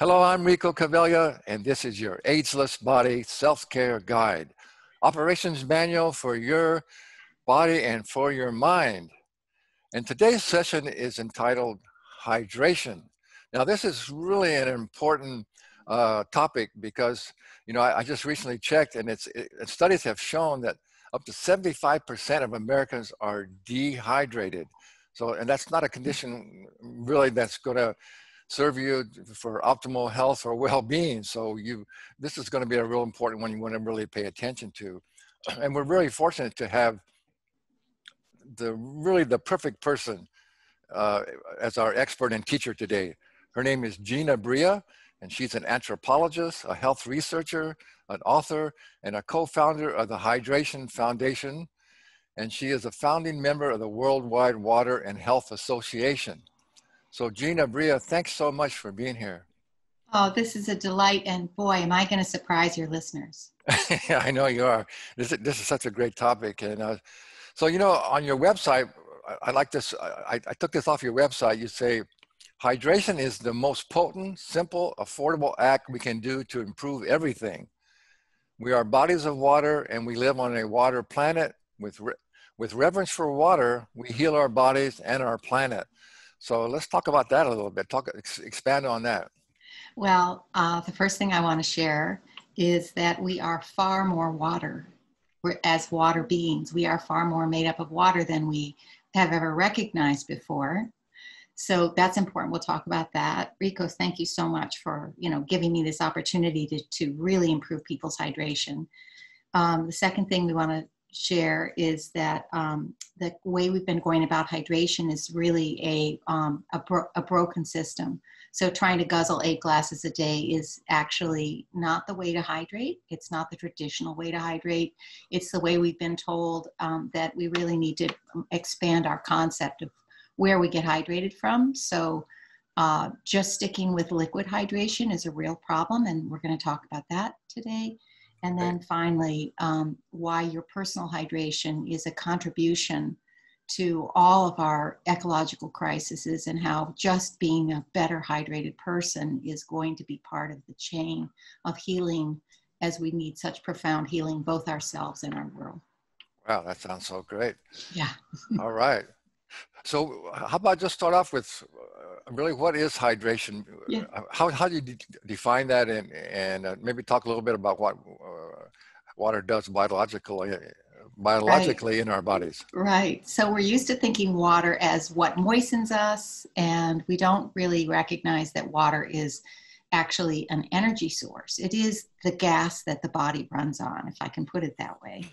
Hello, I'm Rico Cavella, and this is your Ageless Body Self Care Guide, operations manual for your body and for your mind. And today's session is entitled Hydration. Now, this is really an important uh, topic because, you know, I, I, just recently checked, and it's it, studies have shown that up to 75% of Americans are dehydrated. So, and that's not a condition really that's going to serve you for optimal health or well-being. So you, this is going to be a real important one you want to really pay attention to. And we're really fortunate to have the really the perfect person uh, as our expert and teacher today. Her name is Gina Bria, and she's an anthropologist, a health researcher, an author, and a co-founder of the Hydration Foundation. And she is a founding member of the Worldwide Water and Health Association. So Gina Bria, thanks so much for being here. Oh, this is a delight, and boy, am I going to surprise your listeners. I know you are. This is, this is such a great topic. And uh, so, you know, on your website, I, I like this, I, I took this off your website. You say, hydration is the most potent, simple, affordable act we can do to improve everything. We are bodies of water and we live on a water planet. With, re- with reverence for water, we heal our bodies and our planet. So let's talk about that a little bit. Talk, ex- expand on that. Well, uh, the first thing I want to share is that we are far more water. We're, as water beings, we are far more made up of water than we have ever recognized before. So that's important. We'll talk about that. Rico, thank you so much for you know giving me this opportunity to, to really improve people's hydration. Um, the second thing we want to share is that um, the way we've been going about hydration is really a, um, a, bro- a, broken system. So trying to guzzle eight glasses a day is actually not the way to hydrate. It's not the traditional way to hydrate. It's the way we've been told um, that we really need to expand our concept of where we get hydrated from. So uh, just sticking with liquid hydration is a real problem, and we're going to talk about that today. And then finally, um, why your personal hydration is a contribution to all of our ecological crises and how just being a better hydrated person is going to be part of the chain of healing as we need such profound healing both ourselves and our world. Wow, that sounds so great. Yeah. all right. So, how about just start off with really what is hydration? Yeah. Uh, how, how do you de- define that and, and uh, maybe talk a little bit about what uh, water does biologically, biologically right. in our bodies? Right. So we're used to thinking water as what moistens us, and we don't really recognize that water is actually an energy source. It is the gas that the body runs on, if I can put it that way.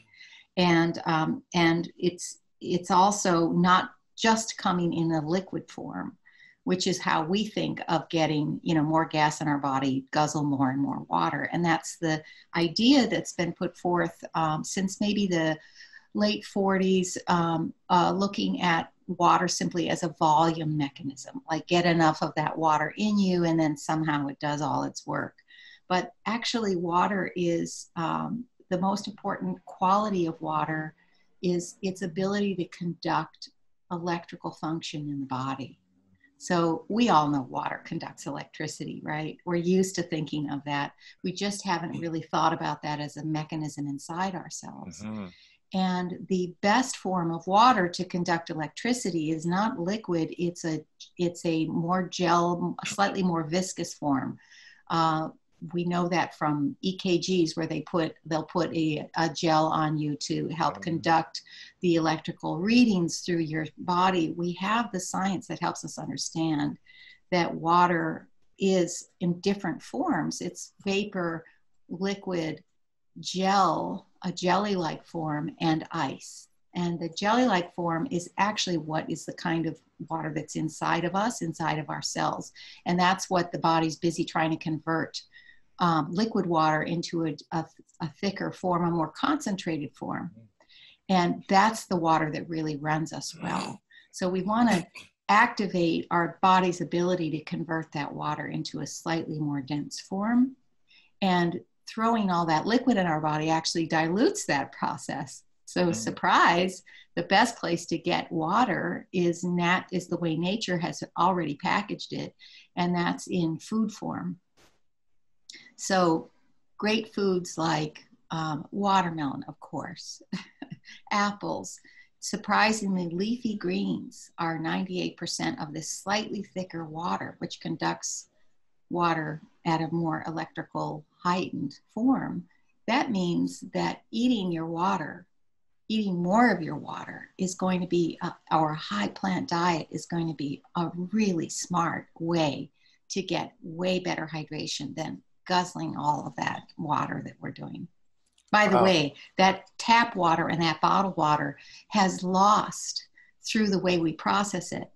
And, um, and it's, it's also not just coming in a liquid form which is how we think of getting you know more gas in our body guzzle more and more water. And that's the idea that's been put forth um, since maybe the late 40s um, uh, looking at water simply as a volume mechanism like get enough of that water in you and then somehow it does all its work. But actually water is um, the most important quality of water is its ability to conduct electrical function in the body so we all know water conducts electricity, right? We're used to thinking of that. We just haven't mm. really thought about that as a mechanism inside ourselves. Mm-hmm. And the best form of water to conduct electricity is not liquid. It's a it's a more gel, a slightly more viscous form. Uh, we know that from EKGs where they put they'll put a, a gel on you to help mm-hmm. conduct the electrical readings through your body. We have the science that helps us understand that water is in different forms. It's vapor, liquid, gel, a jelly-like form, and ice. And the jelly-like form is actually what is the kind of water that's inside of us, inside of our cells. And that's what the body's busy trying to convert um, liquid water into a, a, a, thicker form, a more concentrated form. And that's the water that really runs us well. So we want to activate our body's ability to convert that water into a slightly more dense form. And throwing all that liquid in our body actually dilutes that process. So mm. surprise, the best place to get water is nat is the way nature has already packaged it, and that's in food form. So, great foods like um, watermelon, of course, apples, surprisingly, leafy greens are 98% of this slightly thicker water, which conducts water at a more electrical heightened form. That means that eating your water, eating more of your water, is going to be, a, our high plant diet is going to be a really smart way to get way better hydration than guzzling all of that water that we're doing. By the way, that tap water and that bottled water has lost through the way we process it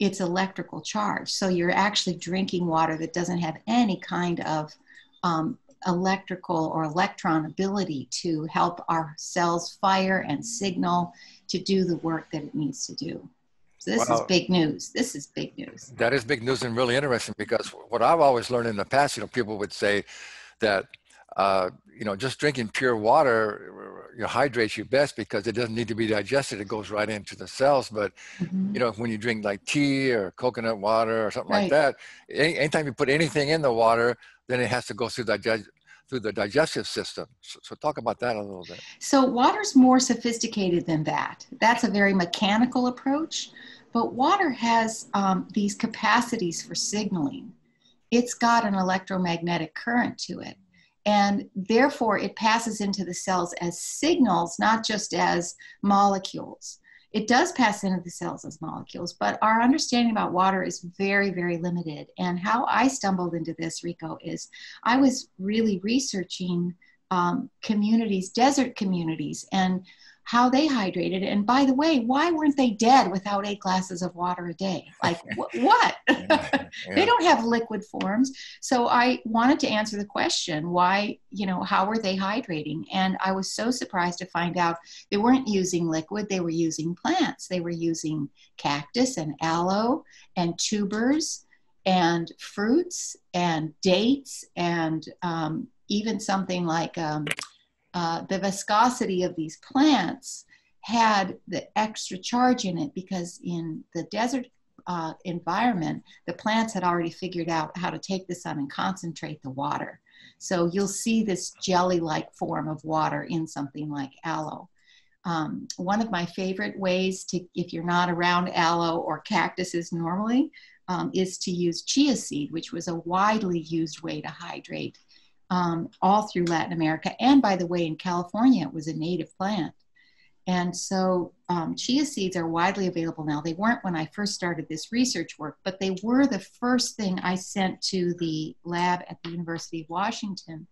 its electrical charge. So you're actually drinking water that doesn't have any kind of um, electrical or electron ability to help our cells fire and signal to do the work that it needs to do. So this wow. is big news. This is big news. That is big news and really interesting because what I've always learned in the past, you know, people would say that uh, you know, just drinking pure water you know, hydrates you best because it doesn't need to be digested. It goes right into the cells. But, mm-hmm. you know, when you drink like tea or coconut water or something right. like that, any, anytime you put anything in the water, then it has to go through the, through the digestive system. So, so talk about that a little bit. So water's more sophisticated than that. That's a very mechanical approach. But water has um, these capacities for signaling. It's got an electromagnetic current to it and therefore, it passes into the cells as signals, not just as molecules. It does pass into the cells as molecules, but our understanding about water is very, very limited. And how I stumbled into this, Rico, is I was really researching um, communities, desert communities, and how they hydrated. And by the way, why weren't they dead without eight glasses of water a day? Like, wh- what? Yeah, they don't have liquid forms. So I wanted to answer the question why, you know, how were they hydrating? And I was so surprised to find out they weren't using liquid, they were using plants. They were using cactus and aloe and tubers and fruits and dates and um, even something like um, uh, the viscosity of these plants had the extra charge in it because in the desert uh, environment, the plants had already figured out how to take the sun and concentrate the water. So you'll see this jelly like form of water in something like aloe. Um, one of my favorite ways to, if you're not around aloe or cactuses normally, um, is to use chia seed, which was a widely used way to hydrate um, all through Latin America. And by the way, in California, it was a native plant. And so um, chia seeds are widely available now. They weren't when I first started this research work, but they were the first thing I sent to the lab at the University of Washington,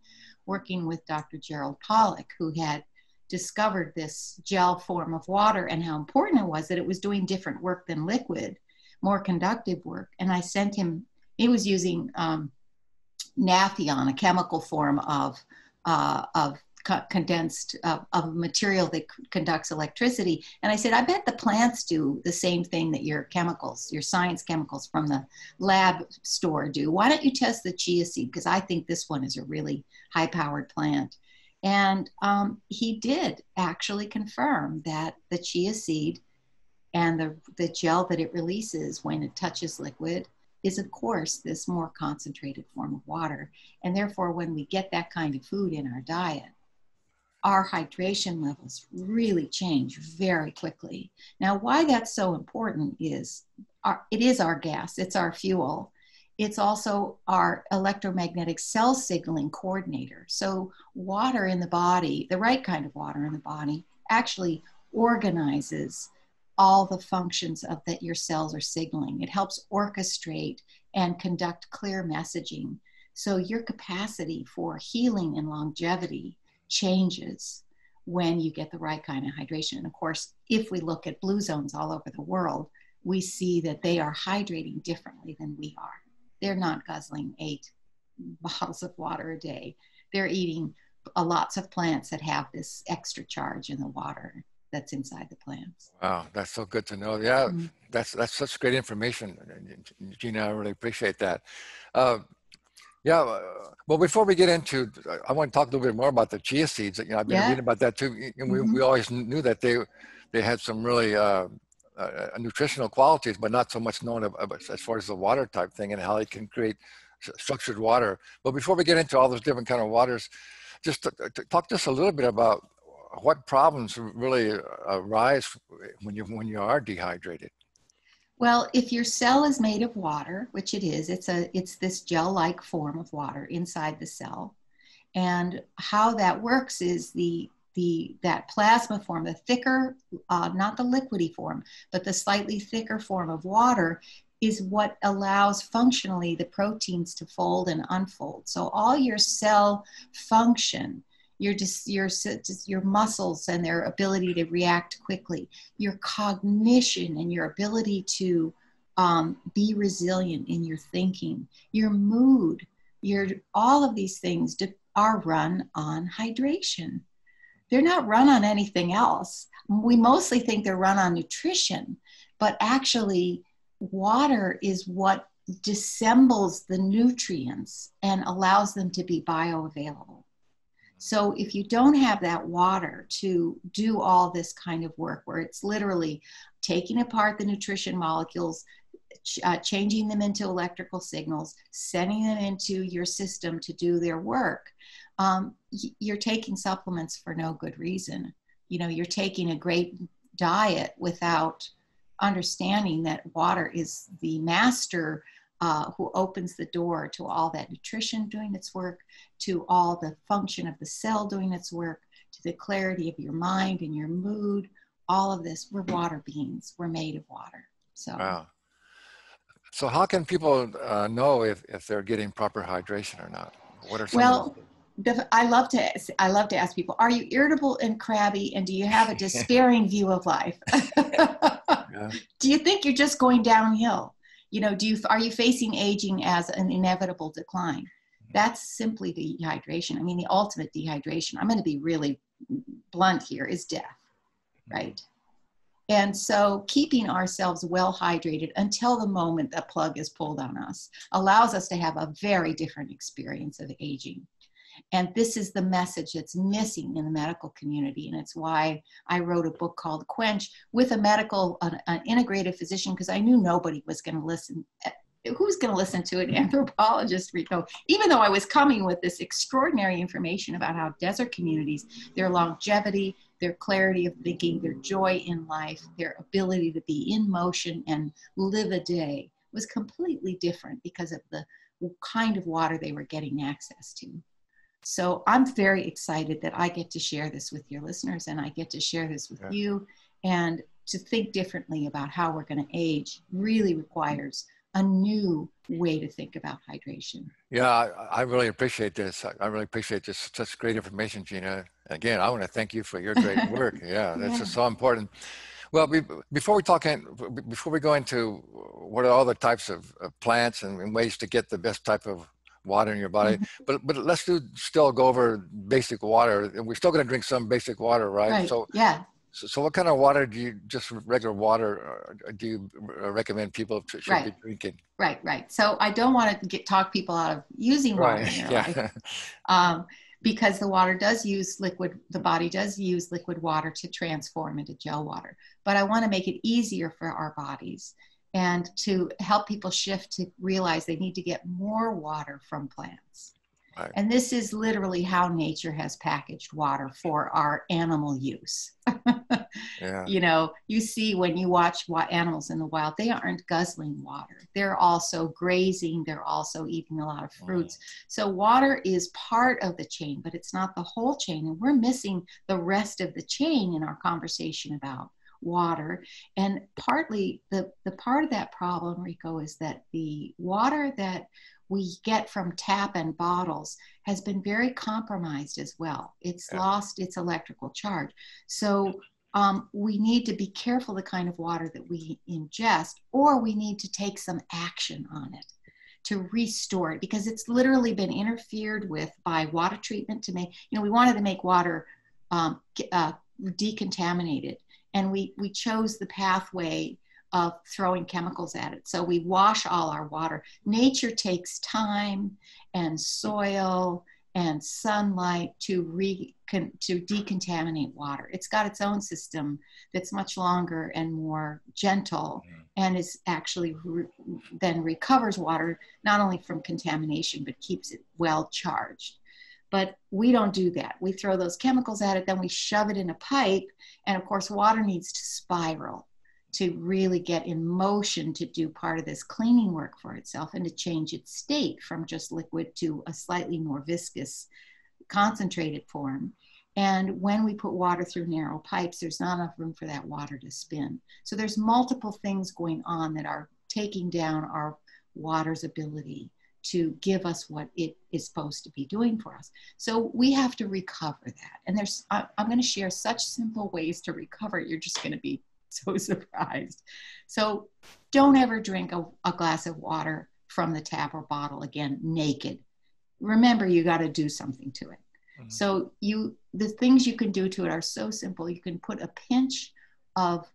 working with Dr. Gerald Pollack, who had discovered this gel form of water and how important it was that it was doing different work than liquid, more conductive work. And I sent him, he was using um, Nafion, a chemical form of, uh, of co- condensed uh, of material that c- conducts electricity. And I said, I bet the plants do the same thing that your chemicals, your science chemicals from the lab store do. Why don't you test the chia seed? Because I think this one is a really high powered plant. And um, he did actually confirm that the chia seed and the, the gel that it releases when it touches liquid is, of course, this more concentrated form of water. And therefore, when we get that kind of food in our diet, our hydration levels really change very quickly. Now, why that's so important is our, it is our gas, it's our fuel. It's also our electromagnetic cell signaling coordinator. So, water in the body, the right kind of water in the body, actually organizes all the functions of that your cells are signaling. It helps orchestrate and conduct clear messaging. So your capacity for healing and longevity changes when you get the right kind of hydration. And of course, if we look at blue zones all over the world, we see that they are hydrating differently than we are. They're not guzzling eight bottles of water a day. They're eating lots of plants that have this extra charge in the water that's inside the plants. Wow, that's so good to know. Yeah, mm-hmm. that's that's such great information, Gina. I really appreciate that. Uh, yeah, uh, well, before we get into, I want to talk a little bit more about the chia seeds. You know, I've been yeah. reading about that too. And we, mm-hmm. we always knew that they they had some really uh, uh, nutritional qualities, but not so much known of, of, as far as the water type thing and how it can create structured water. But before we get into all those different kind of waters, just to, to talk to us a little bit about what problems really arise when you when you are dehydrated. Well, if your cell is made of water, which it is, it's a it's this gel-like form of water inside the cell. And how that works is the the that plasma form, the thicker, uh, not the liquidy form, but the slightly thicker form of water is what allows functionally the proteins to fold and unfold. So all your cell function, your your your muscles and their ability to react quickly, your cognition and your ability to um, be resilient in your thinking, your mood, your all of these things are run on hydration. They're not run on anything else. We mostly think they're run on nutrition, but actually water is what dissembles the nutrients and allows them to be bioavailable. So if you don't have that water to do all this kind of work, where it's literally taking apart the nutrition molecules, uh, changing them into electrical signals, sending them into your system to do their work, um, you're taking supplements for no good reason. You know, you're taking a great diet without understanding that water is the master uh, who opens the door to all that nutrition doing its work, to all the function of the cell doing its work, to the clarity of your mind and your mood. All of this, we're water beings. We're made of water. So. Wow. So how can people uh, know if, if they're getting proper hydration or not? What are some well, I love to I love to ask people, are you irritable and crabby and do you have a despairing view of life? yeah. Do you think you're just going downhill? You know, do you are you facing aging as an inevitable decline? Mm-hmm. That's simply dehydration. I mean, the ultimate dehydration. I'm going to be really blunt here is death, mm-hmm. right? And so keeping ourselves well hydrated until the moment that plug is pulled on us allows us to have a very different experience of aging. And this is the message that's missing in the medical community. And it's why I wrote a book called Quench with a medical, an, an integrative physician, because I knew nobody was going to listen. Eh, who's going to listen to an mm-hmm. anthropologist, Rico? Even though I was coming with this extraordinary information about how desert communities, their longevity, their clarity of thinking, their joy in life, their ability to be in motion and live a day was completely different because of the kind of water they were getting access to. So I'm very excited that I get to share this with your listeners and I get to share this with yeah. you. And to think differently about how we're going to age really requires a new way to think about hydration. Yeah, I, I really appreciate this. I, I, really appreciate this. Such great information, Gina. Again, I want to thank you for your great work. Yeah, that's yeah. just so important. Well, we, before we talk, in, before we go into what are all the types of, of plants and, and, ways to get the best type of water in your body. Mm-hmm. But but let's do still go over basic water. And we're still going to drink some basic water, right? right. So yeah. So, so what kind of water do you just regular water uh, do you recommend people should right. be drinking? Right, right. So I don't want to get talk people out of using water right. yeah. Um, because the water does use liquid, the body does use liquid water to transform into gel water. But I want to make it easier for our bodies and to help people shift to realize they need to get more water from plants. Right. And this is literally how nature has packaged water for our animal use. yeah. You know, you see when you watch animals in the wild, they aren't guzzling water. They're also grazing, they're also eating a lot of mm. fruits. Wow. So, water is part of the chain, but it's not the whole chain. And we're missing the rest of the chain in our conversation about water. And partly the, the part of that problem, Rico, is that the water that we get from tap and bottles has been very compromised as well. It's yeah. lost its electrical charge. So um, we need to be careful the kind of water that we ingest, or we need to take some action on it to restore it because it's literally been interfered with by water treatment to make, you know, we wanted to make water um, uh, decontaminated and we, we chose the pathway of throwing chemicals at it. So we wash all our water. Nature takes time and soil and sunlight to re to decontaminate water. It's got its own system that's much longer and more gentle, mm-hmm. and is actually re- then recovers water not only from contamination but keeps it well charged. But we don't do that. We throw those chemicals at it, then we shove it in a pipe, and of course, water needs to spiral to really get in motion to do part of this cleaning work for itself and to change its state from just liquid to a slightly more viscous concentrated form. And when we put water through narrow pipes, there's not enough room for that water to spin. So there's multiple things going on that are taking down our water's ability to give us what it is supposed to be doing for us. So we have to recover that. And there's, I'm going to share such simple ways to recover. You're just going to be so surprised. So don't ever drink a, a glass of water from the tap or bottle again naked. Remember, you got to do something to it. Mm-hmm. So you, the things you can do to it are so simple. You can put a pinch of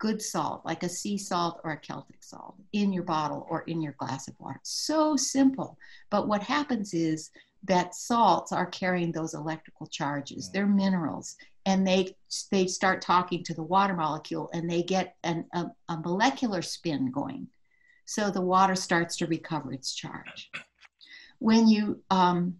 good salt, like a sea salt or a Celtic salt, in your bottle or in your glass of water. So simple. But what happens is that salts are carrying those electrical charges. They're minerals and they they start talking to the water molecule and they get an, a, a molecular spin going so the water starts to recover its charge when you um,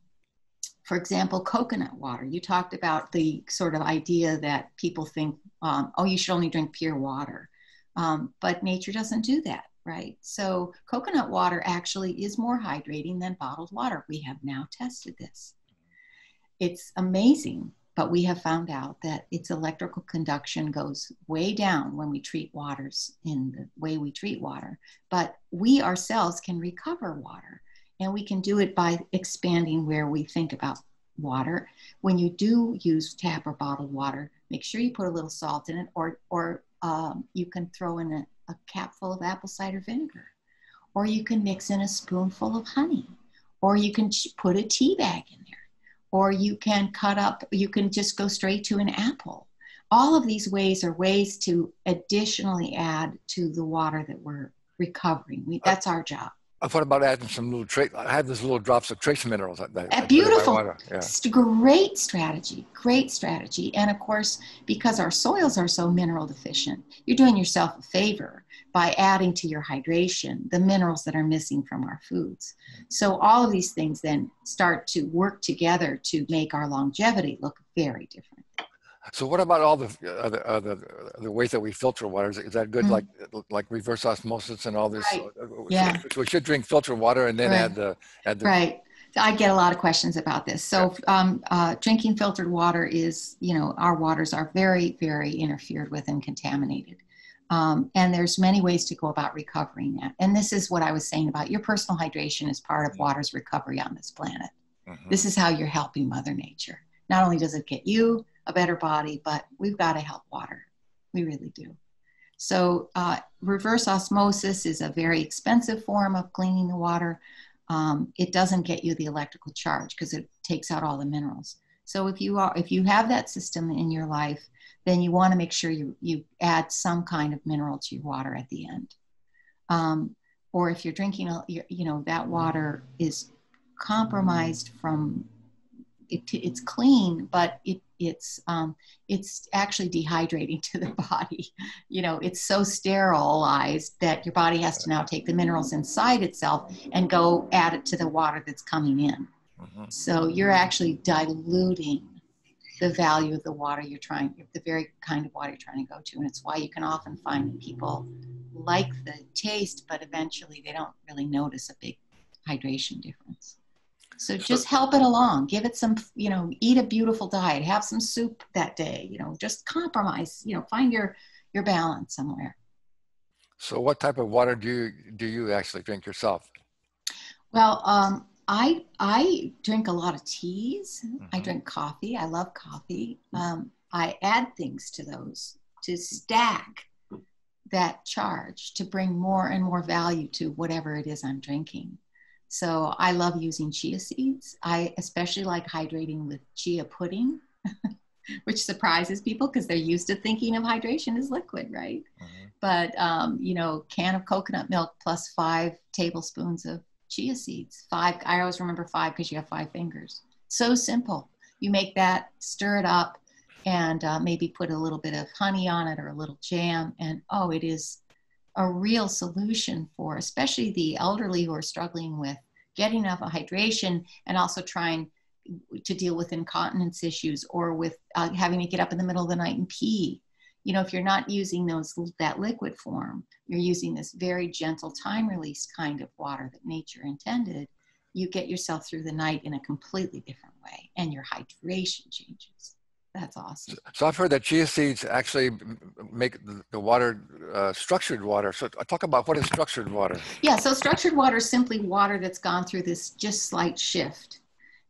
for example coconut water. You talked about the sort of idea that people think um, oh you should only drink pure water. Um, but nature doesn't do that right? So coconut water actually is more hydrating than bottled water. We have now tested this. It's amazing but we have found out that its electrical conduction goes way down when we treat waters in the way we treat water. But we ourselves can recover water, and we can do it by expanding where we think about water. When you do use tap or bottled water, make sure you put a little salt in it, or, or um, you can throw in a, a cap full of apple cider vinegar, or you can mix in a spoonful of honey, or you can put a tea bag in there or you can cut up, you can just go straight to an apple. All of these ways are ways to additionally add to the water that we're recovering. We, that's our job. I thought about adding some little trace. I had these little drops of trace minerals. That, that beautiful. Yeah. It's a great strategy. Great strategy. And of course, because our soils are so mineral deficient, you're doing yourself a favor by adding to your hydration the minerals that are missing from our foods. So all of these things then start to work together to make our longevity look very different. So what about all the uh, the, uh, the, the ways that we filter water? Is, is that good? Mm. Like like reverse osmosis and all this? Right. Uh, yeah. So we should drink filtered water and then right. add the add the. Right. I get a lot of questions about this. So, um, uh, drinking filtered water is, you know, our waters are very, very interfered with and contaminated. Um, and there's many ways to go about recovering that. And this is what I was saying about your personal hydration is part of water's recovery on this planet. Mm-hmm. This is how you're helping Mother Nature. Not only does it get you a better body, but we've got to help water. We really do. So, uh, reverse osmosis is a very expensive form of cleaning the water. Um, it doesn't get you the electrical charge because it takes out all the minerals. So, if you are if you have that system in your life, then you want to make sure you, you add some kind of mineral to your water at the end. Um, or if you're drinking, you know, that water is compromised from, it, it's clean, but it, it's, um, it's actually dehydrating to the body. You know, it's so sterilized that your body has to now take the minerals inside itself and go add it to the water that's coming in. Mm-hmm. So you're actually diluting the value of the water you're trying, the very kind of water you're trying to go to. And it's why you can often find people like the taste, but eventually they don't really notice a big hydration difference. So just help it along. Give it some, you know, eat a beautiful diet. Have some soup that day. You know, just compromise. You know, find your your balance somewhere. So, what type of water do you do you actually drink yourself? Well, um, I I drink a lot of teas. Mm-hmm. I drink coffee. I love coffee. Um, I add things to those to stack that charge to bring more and more value to whatever it is I'm drinking. So I love using chia seeds. I especially like hydrating with chia pudding, which surprises people because they're used to thinking of hydration as liquid, right? Mm-hmm. But um, you know, can of coconut milk plus five tablespoons of chia seeds. Five, I always remember five because you have five fingers. So simple. You make that, stir it up, and uh, maybe put a little bit of honey on it or a little jam. And oh, it is a real solution for especially the elderly who are struggling with getting enough hydration and also trying to deal with incontinence issues or with uh, having to get up in the middle of the night and pee. You know if you're not using those that liquid form you're using this very gentle time release kind of water that nature intended you get yourself through the night in a completely different way and your hydration changes that's awesome. so i've heard that chia seeds actually make the water uh, structured water. So uh, talk about what is structured water. Yeah so structured water is simply water that's gone through this just slight shift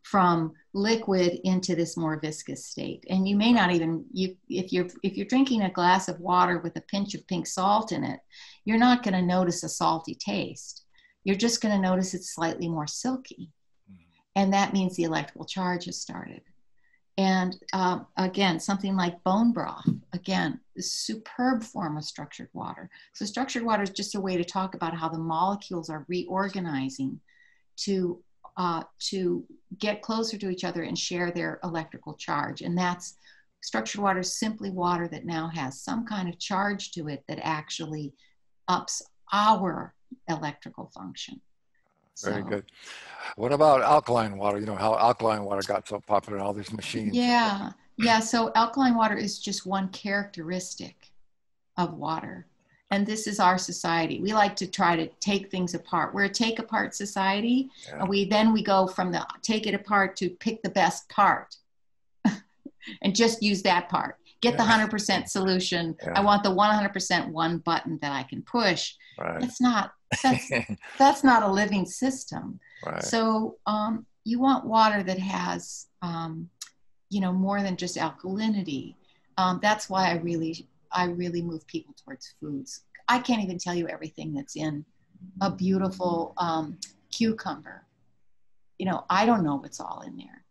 from liquid into this more viscous state. And you may not even you if you're if you're drinking a glass of water with a pinch of pink salt in it you're not going to notice a salty taste. You're just going to notice it's slightly more silky. Mm-hmm. and that means the electrical charge has started and uh, again something like bone broth again superb form of structured water so structured water is just a way to talk about how the molecules are reorganizing to uh, to get closer to each other and share their electrical charge. And that's structured water is simply water that now has some kind of charge to it that actually ups our electrical function. Very so, good. What about alkaline water? You know how alkaline water got so popular in all these machines. Yeah, yeah. So alkaline water is just one characteristic of water and this is our society we like to try to take things apart we're a take apart society yeah. and we then we go from the take it apart to pick the best part and just use that part get yeah. the 100% solution yeah. i want the 100% one button that i can push right. it's not that's, that's not a living system right. so um, you want water that has um, you know more than just alkalinity um, that's why i really I really move people towards foods. I can't even tell you everything that's in a beautiful um, cucumber. You know, I don't know what's all in there.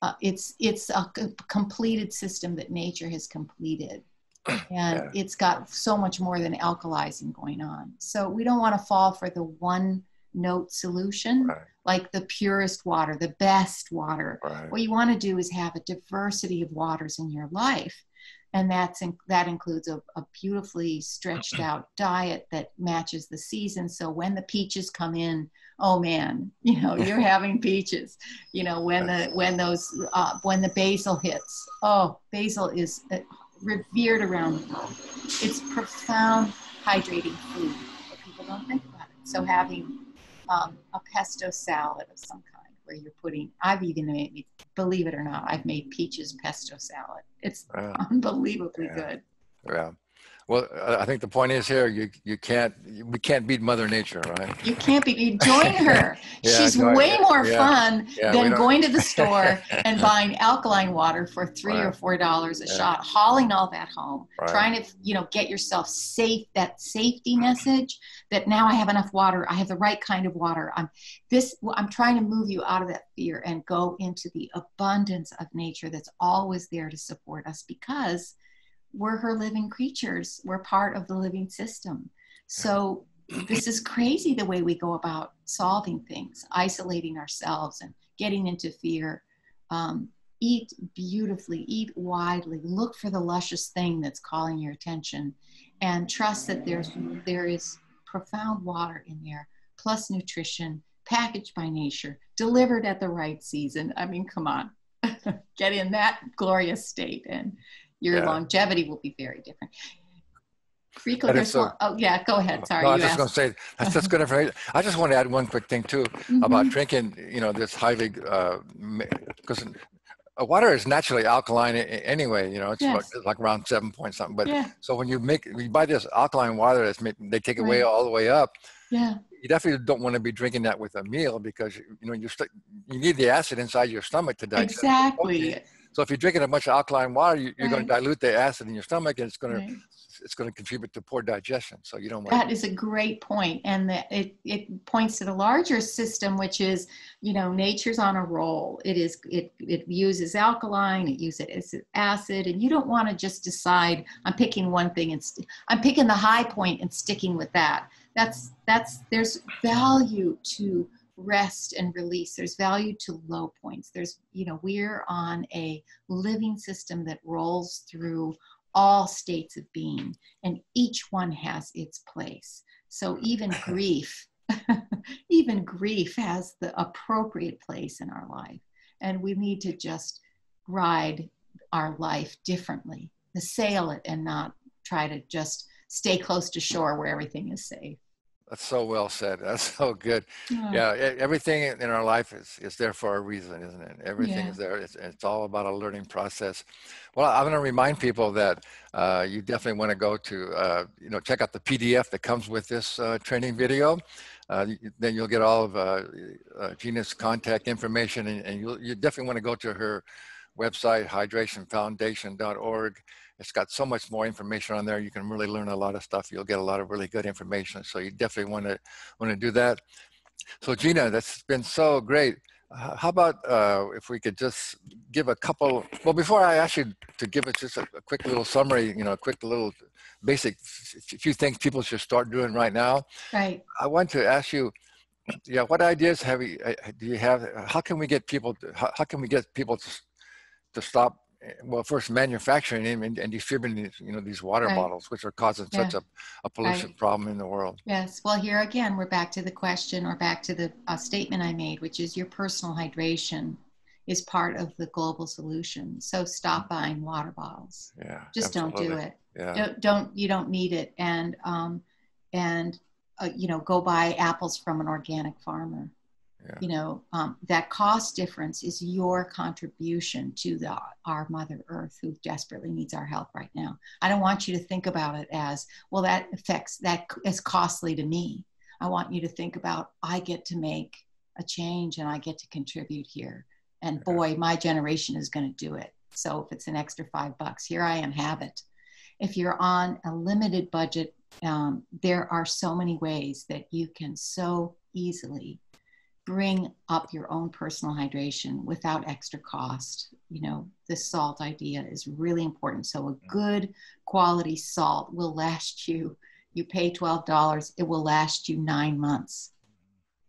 Uh, it's it's a c- completed system that nature has completed, and yeah. it's got so much more than alkalizing going on. So we don't want to fall for the one note solution, right. like the purest water, the best water. Right. What you want to do is have a diversity of waters in your life and that's in, that includes a, a, beautifully stretched out diet that matches the season so when the peaches come in oh man you know you're having peaches you know when the when those uh, when the basil hits oh basil is uh, revered around the world. It's profound hydrating food. But people don't think about it. So having um, a pesto salad of some kind where you're putting i've even made believe it or not i've made peaches pesto salad. It's unbelievably yeah. good. Yeah well, I think the point is here, you you can't we can't beat Mother Nature, right? You can't beat. Join her. yeah, She's join, way more yeah, fun yeah, than going to the store and buying alkaline water for three right. or four dollars a shot, hauling all that home, right. trying to you know get yourself safe. That safety message that now I have enough water. I have the right kind of water. I'm this. I'm trying to move you out of that fear and go into the abundance of nature that's always there to support us because we're her living creatures. We're part of the living system. So this is crazy the way we go about solving things, isolating ourselves and getting into fear. Um, eat beautifully, eat widely, look for the luscious thing that's calling your attention, and trust that there's there is profound water in there, plus nutrition, packaged by nature, delivered at the right season. I mean, come on, get in that glorious state and your yeah. longevity will be very different. Rico, there's so, one, oh yeah, go ahead. Sorry, no, I was just going to say that's that's good information. I just want to add one quick thing too mm-hmm. about drinking. You know, this highly because uh, water is naturally alkaline anyway. You know, it's, yes. like, like, around seven point something. But yeah. so when you make you buy this alkaline water that's made, they take away right. all the way up. Yeah. You definitely don't want to be drinking that with a meal because you know you st- you need the acid inside your stomach to digest. Exactly. So if you're drinking a bunch of alkaline water, you, are right. going to dilute the acid in your stomach, and it's going right. to it's going to contribute to poor digestion. So you don't want. That is a great point, and the, it it points to the larger system, which is you know nature's on a roll. It is it it uses alkaline, it uses acid, and you don't want to just decide I'm picking one thing and I'm picking the high point and sticking with that. That's that's there's value to rest and release. There's value to low points. There's, you know, we're on a living system that rolls through all states of being, and each one has its place. So even grief, even grief has the appropriate place in our life. And we need to just ride our life differently, to sail it and not try to just stay close to shore where everything is safe. That's so well said. That's so good. Yeah, yeah everything in our life is, is there for a reason, isn't it? Everything yeah. is there. It's, it's all about a learning process. Well, I'm going to remind people that uh, you definitely want to go to, uh, you know, check out the PDF that comes with this uh, training video. Uh, then you'll get all of uh, uh, Gina's contact information, and, and you definitely want to go to her website, hydrationfoundation.org it's got so much more information on there. You can really learn a lot of stuff. You'll get a lot of really good information. So you definitely want to want to do that. So Gina, that's been so great. Uh, how about uh, if we could just give a couple, well, before I ask you to give us just a, a quick little summary, you know, a quick little basic few things people should start doing right now. Right. I want to ask you, yeah, what ideas have you, uh, do you have, how can we get people, to, how, how can we get people to, to stop well, first manufacturing and, and distributing, you know, these water right. bottles, which are causing yeah. such a, a pollution right. problem in the world. Yes. Well, here again, we're back to the question or back to the uh, statement I made, which is your personal hydration is part of the global solution. So stop mm. buying water bottles. Yeah. Just absolutely. don't do it. Yeah. Don't, don't, you don't need it. And, um, and, uh, you know, go buy apples from an organic farmer yeah. you know um, that cost difference is your contribution to the our mother earth who desperately needs our help right now. I don't want you to think about it as well that affects that is costly to me. I want you to think about i get to make a change and i get to contribute here. And boy my generation is going to do it. So if it's an extra five bucks here i am have it. If you're on a limited budget um, there are so many ways that you can so easily bring up your own personal hydration without extra cost. You know, the salt idea is really important. So, a good quality salt will last you. You pay $12, it will last you nine months.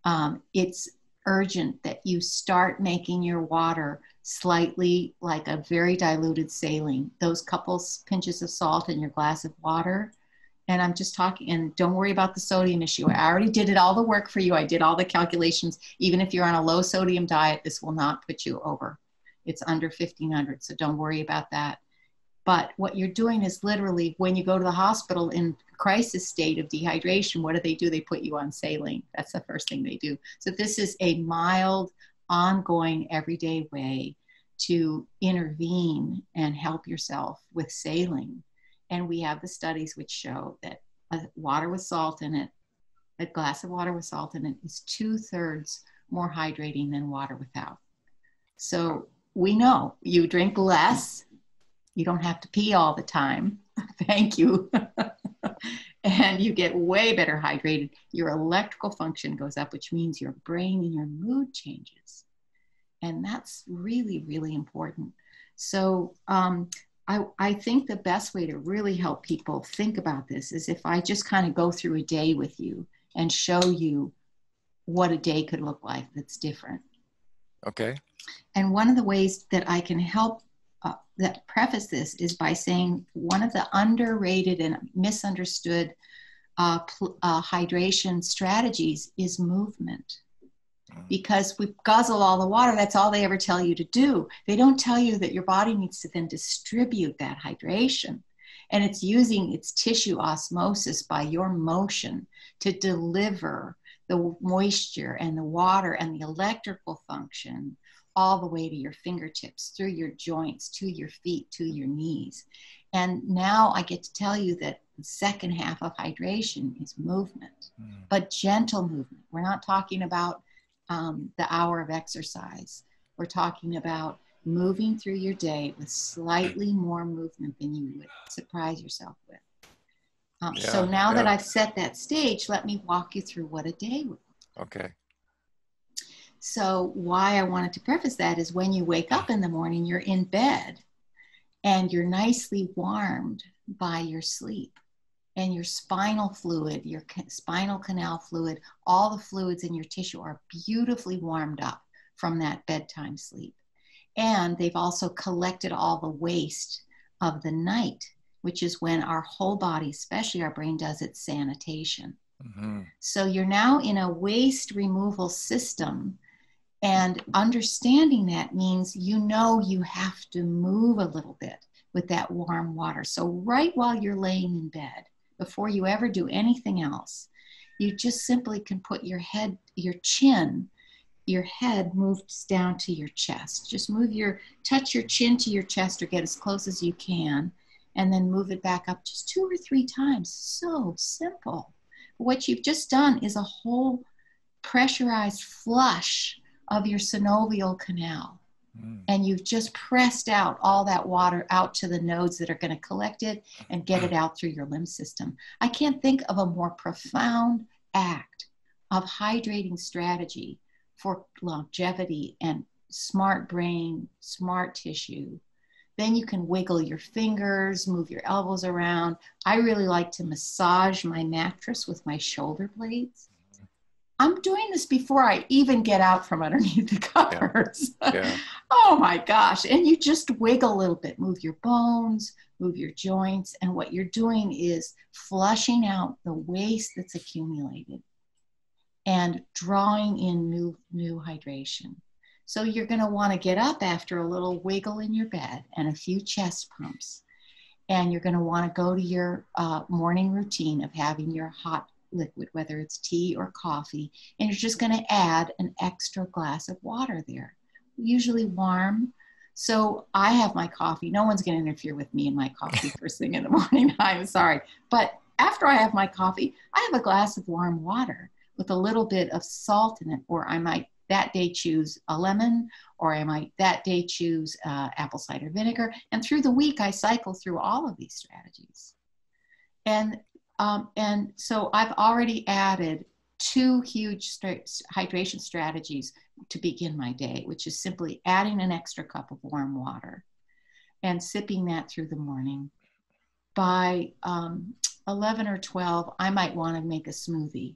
Um, it's urgent that you start making your water slightly like a very diluted saline. Those couple pinches of salt in your glass of water and I'm just talking, and don't worry about the sodium issue. I already did it all the work for you. I did all the calculations. Even if you're on a low sodium diet, this will not put you over. It's under 1500, so don't worry about that. But what you're doing is literally when you go to the hospital in crisis state of dehydration, what do they do? They put you on saline. That's the first thing they do. So this is a mild, ongoing, everyday way to intervene and help yourself with saline and we have the studies which show that water with salt in it, a glass of water with salt in it, is two thirds more hydrating than water without. So we know you drink less, you don't have to pee all the time. Thank you. and you get way better hydrated. Your electrical function goes up, which means your brain and your mood changes. And that's really, really important. So, um, I, I think the best way to really help people think about this is if I just kind of go through a day with you and show you what a day could look like that's different. Okay. And one of the ways that I can help uh, that preface this is by saying one of the underrated and misunderstood uh, pl- uh, hydration strategies is movement because we guzzle all the water. That's all they ever tell you to do. They don't tell you that your body needs to then distribute that hydration. And it's using its tissue osmosis by your motion to deliver the moisture and the water and the electrical function all the way to your fingertips, through your joints, to your feet, to your knees. And now I get to tell you that the second half of hydration is movement, mm. but gentle movement. We're not talking about um, the hour of exercise. We're talking about moving through your day with slightly more movement than you would surprise yourself with. Um, yeah, so now yeah. that I've set that stage, let me walk you through what a day would look. Okay. So why I wanted to preface that is when you wake up in the morning, you're in bed and you're nicely warmed by your sleep. And your spinal fluid, your spinal canal fluid, all the fluids in your tissue are beautifully warmed up from that bedtime sleep. And they've also collected all the waste of the night, which is when our whole body, especially our brain, does its sanitation. Mm-hmm. So you're now in a waste removal system. And understanding that means you know you have to move a little bit with that warm water. So, right while you're laying in bed, before you ever do anything else. You just simply can put your head, your chin, your head moves down to your chest. Just move your, touch your chin to your chest or get as close as you can, and then move it back up just two or three times. So simple. What you've just done is a whole pressurized flush of your synovial canal. Mm. And you've just pressed out all that water out to the nodes that are going to collect it and get it out through your lymph system. I can't think of a more profound act of hydrating strategy for longevity and smart brain, smart tissue. Then you can wiggle your fingers, move your elbows around. I really like to massage my mattress with my shoulder blades I'm doing this before I even get out from underneath the covers. Yeah. yeah. oh my gosh. And you just wiggle a little bit, move your bones, move your joints. And what you're doing is flushing out the waste that's accumulated and drawing in new, new hydration. So you're going to want to get up after a little wiggle in your bed and a few chest pumps. And you're going to want to go to your uh, morning routine of having your hot liquid, whether it's tea or coffee, and you're just going to add an extra glass of water there, usually warm. So I have my coffee. No one's going to interfere with me and my coffee first thing in the morning. I'm sorry. But after I have my coffee, I have a glass of warm water with a little bit of salt in it, or I might that day choose a lemon, or I might that day choose uh, apple cider vinegar. And through the week, I cycle through all of these strategies. And um, and so I've already added two huge hydration strategies to begin my day, which is simply adding an extra cup of warm water and sipping that through the morning. By um, 11 or 12, I might want to make a smoothie.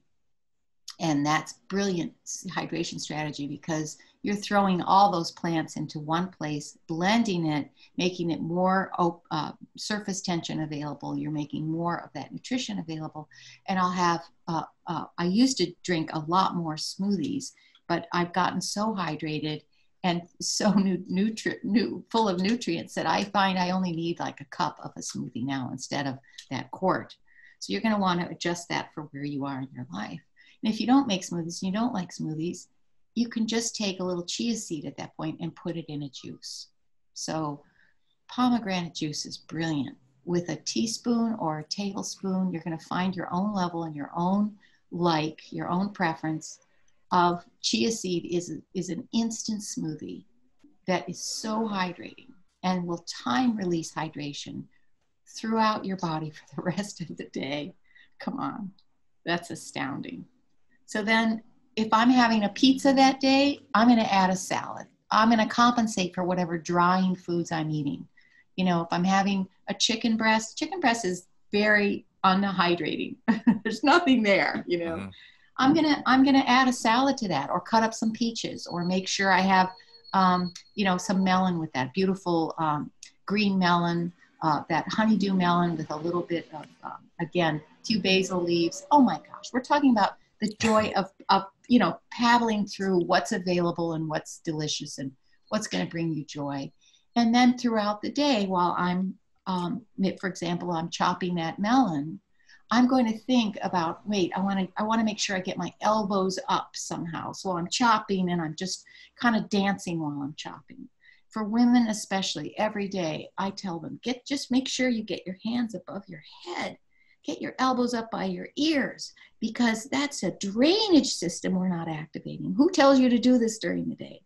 And that's brilliant hydration strategy because you're throwing all those plants into one place, blending it, making it more uh, surface tension available. You're making more of that nutrition available. And I'll have, uh, uh, I used to drink a lot more smoothies, but I've gotten so hydrated and so new, nutri- new, full of nutrients that I find I only need like a cup of a smoothie now instead of that quart. So you're going to want to adjust that for where you are in your life. And if you don't make smoothies, you don't like smoothies, you can just take a little chia seed at that point and put it in a juice. So pomegranate juice is brilliant. With a teaspoon or a tablespoon, you're going to find your own level and your own like, your own preference of chia seed is, is an instant smoothie that is so hydrating and will time release hydration throughout your body for the rest of the day. Come on, that's astounding. So then if I'm having a pizza that day, I'm going to add a salad. I'm going to compensate for whatever drying foods I'm eating. You know, if I'm having a chicken breast, chicken breast is very unhydrating. There's nothing there, you know. Mm-hmm. I'm going to I'm going to add a salad to that or cut up some peaches or make sure I have um, you know, some melon with that beautiful um, green melon, uh, that honeydew melon with a little bit of, um, again, few basil leaves. Oh my gosh, we're talking about the joy of, of you know paddling through what's available and what's delicious and what's going to bring you joy. And then throughout the day while i'm um, for example i'm chopping that melon i'm going to think about wait i want to i want to make sure i get my elbows up somehow. So i'm chopping and i'm just kind of dancing while i'm chopping. For women especially every day i tell them get just make sure you get your hands above your head get your elbows up by your ears because that's a drainage system we're not activating. Who tells you to do this during the day?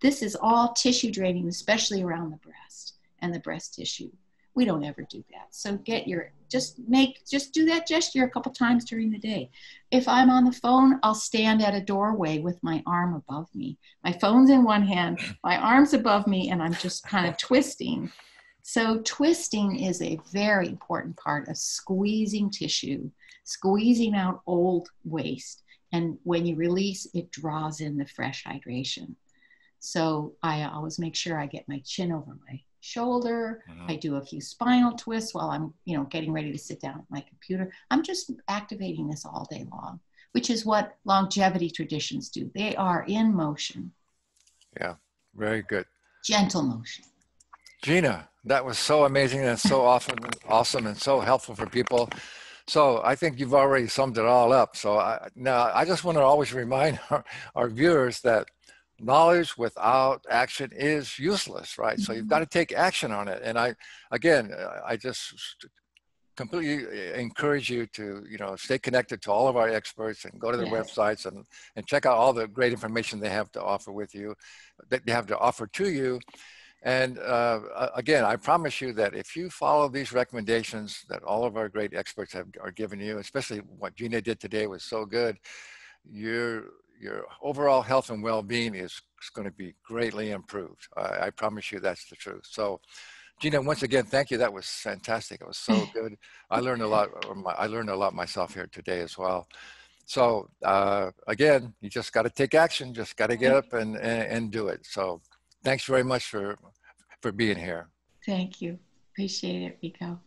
This is all tissue draining, especially around the breast and the breast tissue. We don't ever do that. So get your, just make, just do that gesture a couple times during the day. If I'm on the phone, I'll stand at a doorway with my arm above me. My phone's in one hand, my arm's above me, and I'm just kind of twisting So, twisting is a very important part of squeezing tissue, squeezing out old waste. And when you release, it draws in the fresh hydration. So, I always make sure I get my chin over my shoulder. Mm-hmm. I do a few spinal twists while I'm, you know, getting ready to sit down at my computer. I'm just activating this all day long, which is what longevity traditions do. They are in motion. Yeah, very good. Gentle motion. Gina, that was so amazing and so awesome, awesome and so helpful for people. So I think you've already summed it all up. So I, now I just want to always remind our, our viewers that knowledge without action is useless, right? Mm-hmm. So you've got to take action on it. And I, again, I just completely encourage you to, you know, stay connected to all of our experts and go to their yes. websites and, and check out all the great information they have to offer with you, that they have to offer to you. And uh, again, I promise you that if you follow these recommendations that all of our great experts have are giving you, especially what Gina did today was so good, your your overall health and well-being is going to be greatly improved. I, I promise you that's the truth. So, Gina, once again, thank you. That was fantastic. It was so good. I learned a lot. I learned a lot myself here today as well. So uh, again, you just got to take action. Just got to get up and, and, and do it. So thanks very much for for being here. Thank you. Appreciate it, Rico.